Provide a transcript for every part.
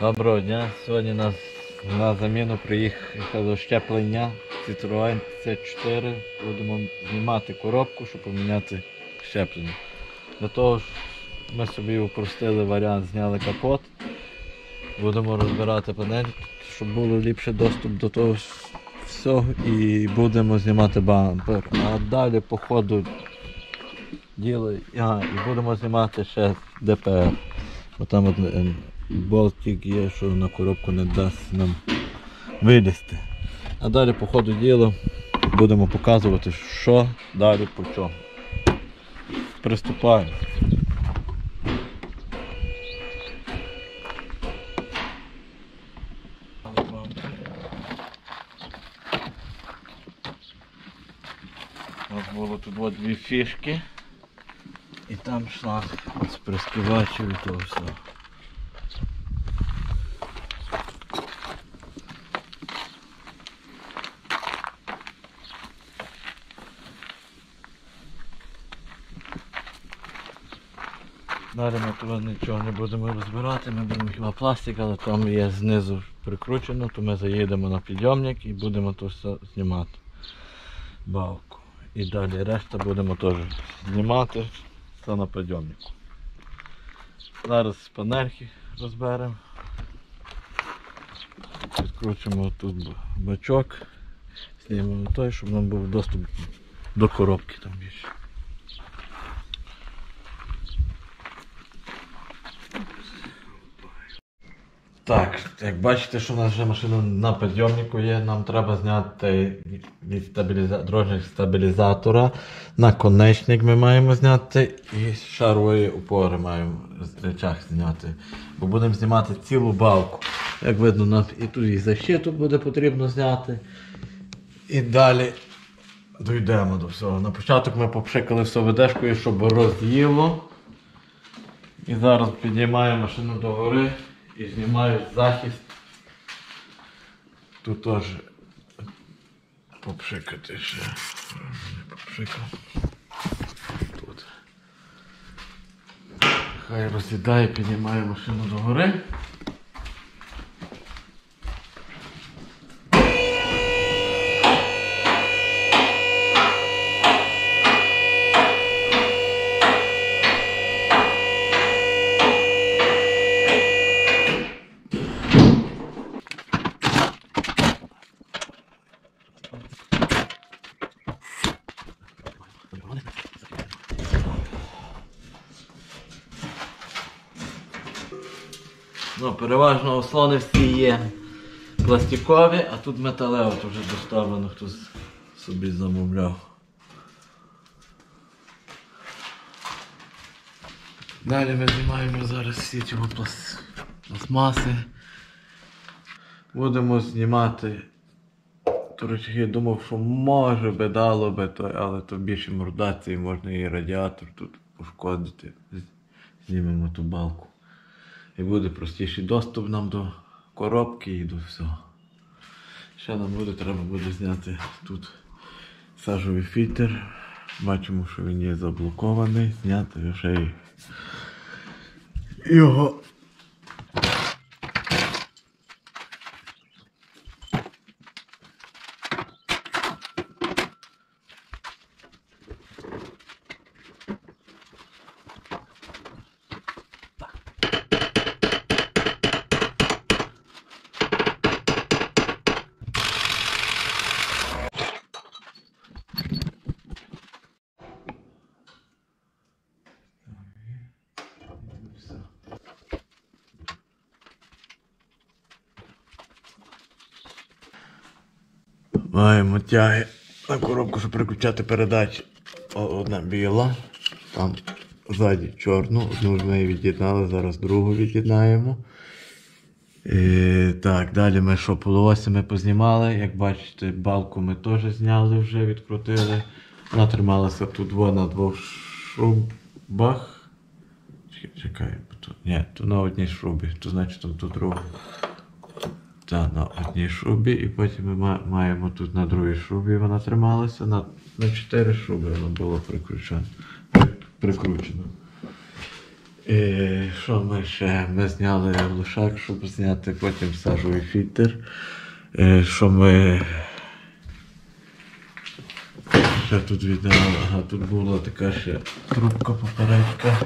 Доброго дня. Сьогодні нас на заміну приїхало щеплення Citroen C4. Будемо знімати коробку, щоб поміняти щеплення. Для того ми собі упростили варіант, зняли капот. Будемо розбирати панель, щоб було ліпше доступ до того всього і будемо знімати бампер. А далі по ходу діла і будемо знімати ще ДПР. Бо там от, е, болтик є, що на коробку не дасть нам вилізти. А далі по ходу діла будемо показувати, що далі по чому. Приступаємо. У нас було тут дві фішки. І там шланг з прискивачів і того всього. Далі ми тут нічого не будемо розбирати, ми будемо хіба пластик, але там є знизу прикручено, то ми заїдемо на підйомник і будемо то все знімати. Балку. І далі решта будемо теж знімати все на підйомнику. Зараз панельки розберемо. Відкручуємо тут бачок, знімемо той, щоб нам був доступ до коробки там більше. Так, як бачите, що у нас вже машина на підйомнику є, нам треба зняти від стабіліза... дорожнього стабілізатора. Наконечник ми маємо зняти і шарової опори маємо з речах зняти. Бо будемо знімати цілу балку. Як видно, нам і тут і защиту буде потрібно зняти. І далі дійдемо до всього. На початок ми попшикали все ведешкою, щоб роз'їло. І зараз піднімаємо машину догори і знімаю захист. Тут теж попшикати ще. Попшикав. Тут. Хай розсідає, піднімаю машину догори. Ну, переважно ослони всі є пластикові, а тут металеве, то вже доставлено хтось собі замовляв. Далі ми знімаємо зараз всі ці пласт... пластмаси. Будемо знімати. Я думав, що може би дало би, то, але то більше мордації, можна і радіатор тут пошкодити. Знімемо ту балку. І буде простіший доступ нам до коробки і до всього. Ще нам буде, треба буде зняти тут сажовий фільтр. Бачимо, що він є заблокований, зняти й його. Маємо тяги на коробку, щоб переключати передачі. Одна біла, там ззаді чорну, одну з неї від'єднали, зараз другу від'єднаємо. І, так, далі ми що, полуоси ми познімали. Як бачите, балку ми теж зняли вже, відкрутили. Вона трималася тут во, на двох шрубах. Чекай, тут. Ні, то на одній шрубі, то значить там тут друга. Та на одній шубі, і потім ми маємо тут на другій шубі вона трималася, на, на чотири шуби вона була прикручена. Прикручена. І що ми ще? Ми зняли глушак, щоб зняти потім сажовий фільтр. І що ми ще тут віддали? Ага, тут була така ще трубка попередка.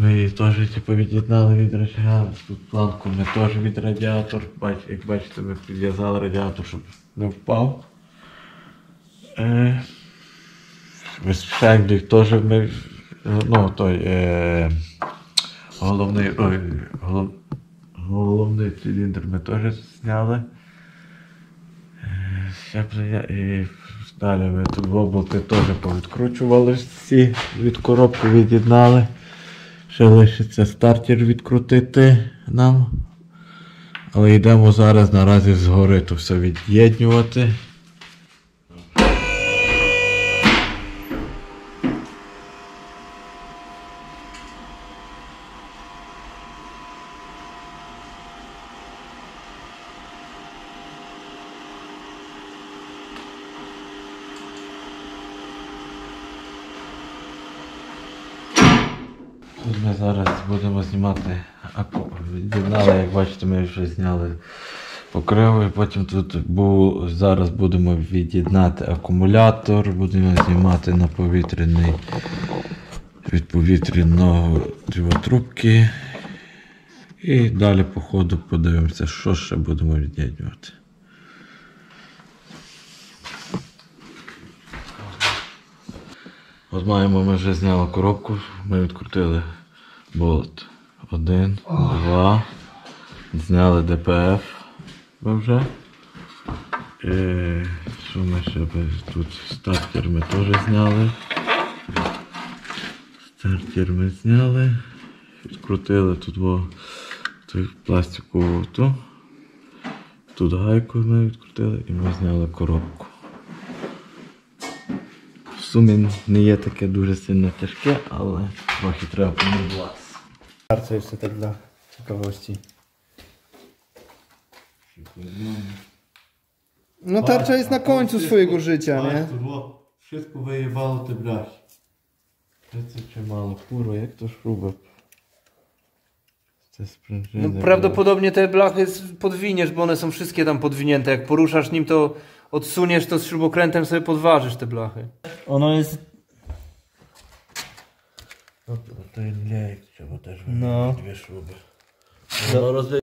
Ми її теж типу, від'єднали від радіатора. Тут планку ми теж від радіатор. Бач, як бачите, ми підв'язали радіатор, щоб не впав. Е, Безпеклік теж ми. Ну, той е, головний, ой, голов, головний циліндр ми теж зняли. Е, і далі ми тут воблоки теж повідкручували всі від коробки від'єднали. Ще лишиться стартер відкрутити нам. Але йдемо зараз наразі згори то все від'єднювати. Тут ми зараз будемо знімати аку. Від'єднали, як бачите, ми вже зняли покриву. І потім тут був, зараз будемо від'єднати акумулятор, будемо знімати на повітряний від повітряного трубки. І далі по ходу подивимося, що ще будемо від'єднювати. От маємо, ми вже зняли коробку, ми відкрутили болт. Один, два. Зняли ДПФ вже. Е, що ми ще тут стартер ми теж зняли. Стартер ми зняли. Відкрутили тут пластикову ту. Тут гайку ми відкрутили і ми зняли коробку. В сумі не є таке дуже сильно тяжке, але трохи треба помірватися. Tarcza jeszcze tak dla ciekawości. No tarcza jest na końcu swojego życia, nie? Wszystko wyjebało te bляхи. Це чимало. Курва, як то шруба. Це спрężyny. No, prawdopodobnie te blachy s- podwiniesz, bo one są wszystkie tam podwinięte. Jak poruszasz nim, to odsuniesz to z śrubokrętem, sobie podważysz te blachy. Ono jest... No to, to lejek trzeba też No. dwie szruby. No, rozle...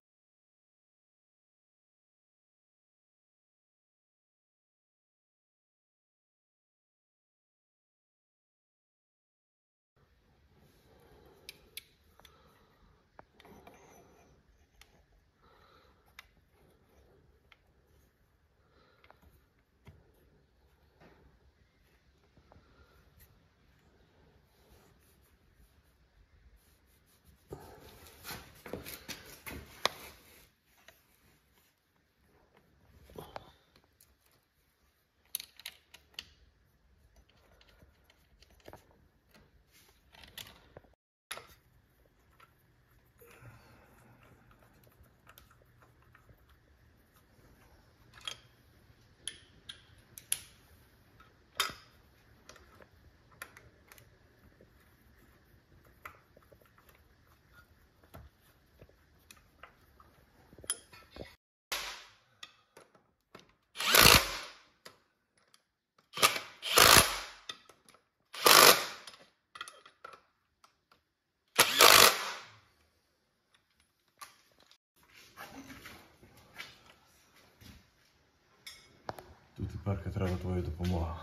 тепер треба твоя допомога.